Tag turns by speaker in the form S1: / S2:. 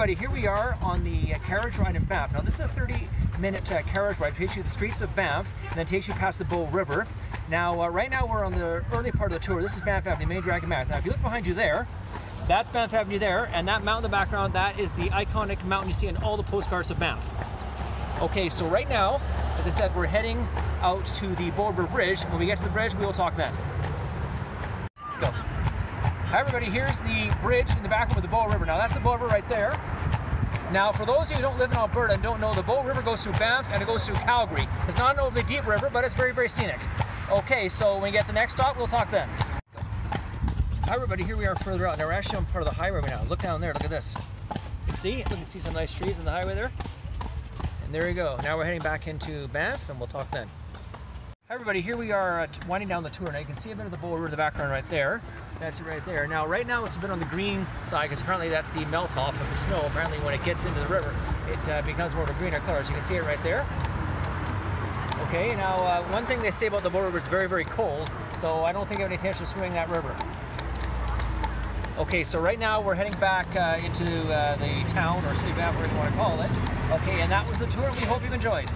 S1: everybody, here we are on the uh, carriage ride in Banff. Now this is a 30 minute uh, carriage ride, takes you the streets of Banff and then takes you past the Bow River. Now uh, right now we're on the early part of the tour. This is Banff Avenue, main drag of Banff. Now if you look behind you there, that's Banff Avenue there, and that mountain in the background, that is the iconic mountain you see in all the postcards of Banff. Okay, so right now, as I said, we're heading out to the Bow River Bridge. When we get to the bridge, we will talk then. Go. Hi everybody, here's the bridge in the back of the Bow River. Now that's the Bow River right there. Now for those of you who don't live in Alberta and don't know, the Bow River goes through Banff and it goes through Calgary. It's not an overly deep river, but it's very, very scenic. Okay, so when we get to the next stop, we'll talk then. Hi everybody, here we are further out. Now we're actually on part of the highway right now. Look down there, look at this. You can see, you can see some nice trees in the highway there. And there we go. Now we're heading back into Banff and we'll talk then. Hi everybody, here we are uh, winding down the tour. Now you can see a bit of the Bow River in the background right there. That's it right there. Now right now it's a bit on the green side because apparently that's the melt off of the snow. Apparently when it gets into the river it uh, becomes more of a greener color. So you can see it right there. Okay, now uh, one thing they say about the Bow River is very, very cold. So I don't think I have any intention of swimming that river. Okay, so right now we're heading back uh, into uh, the town or city whatever you want to call it. Okay, and that was the tour. We hope you've enjoyed.